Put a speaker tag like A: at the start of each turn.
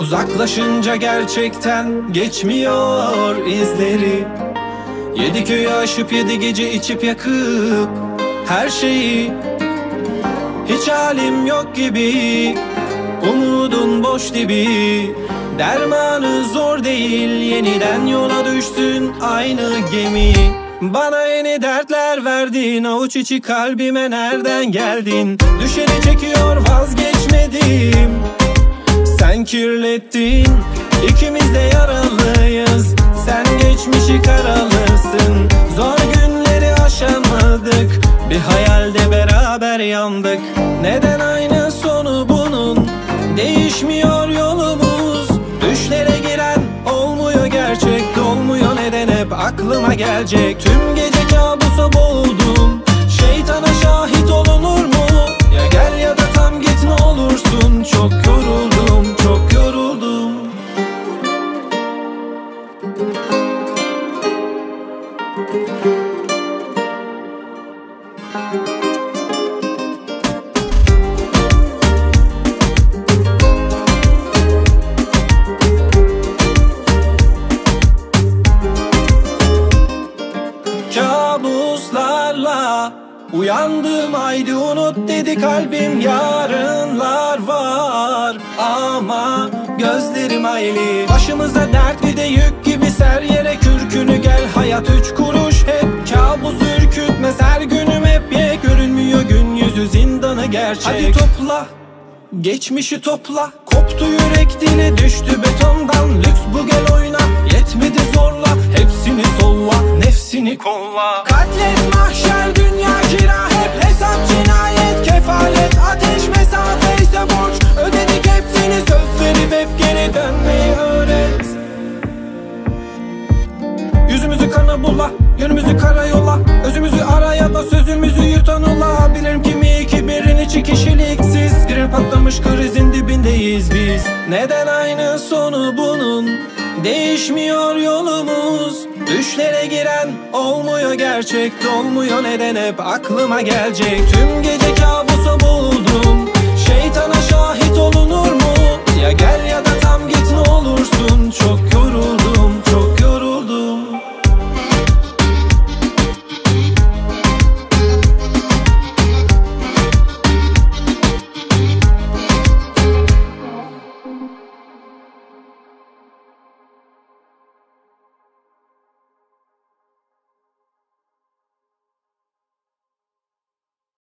A: Uzaklaşınca gerçekten geçmiyor izleri. Yedi köyü aşıp yedi gece içip yakıp her şeyi. Hiç halim yok gibi Umudun boş dibi Dermanı zor değil Yeniden yola düştün aynı gemi. Bana yeni dertler verdin Avuç içi kalbime nereden geldin? Düşeni çekiyor vazgeçmedim. Sen kirlettin İkimiz de yaralıyız. Sen geçmişi karalısın Zor günleri aşamadık Bir hayalde beraber yandık. Neden aynı aklıma gelecek. Tüm gece kabusa boğuldum. Şeytana şahit olunur mu? Ya gel ya da tam git ne olursun. Çok yoruldum, çok yoruldum. Kabuslarla Uyandım haydi unut dedi kalbim Yarınlar var. Ama gözlerim ayli Başımıza dert bir de yük gibi ser yere kürkünü gel. Hayat üç kuruş hep kabus ürkütmez. Her günüm hep ye Görünmüyor gün yüzü zindanı gerçek. Hadi topla. Geçmişi topla. Koptu yürek dile düştü Kolla Katlet mahşer dünya kira Hep hesap cinayet kefalet Ateş mesafe ise borç. Ödedik hepsini söz verip hep geri dönmeyi öğret. Yüzümüzü kana bula Yönümüzü karayola Özümüzü ara ya da sözümüzü yutan ola Bilirim kimi iki birin içi kişiliksiz. Birin patlamış krizin dibindeyiz biz. Neden aynı sonu bunun? Değişmiyor yolumuz Düşlere giren olmuyor gerçek Dolmuyor neden hep aklıma gelecek. Tüm gece kabusa boğuldum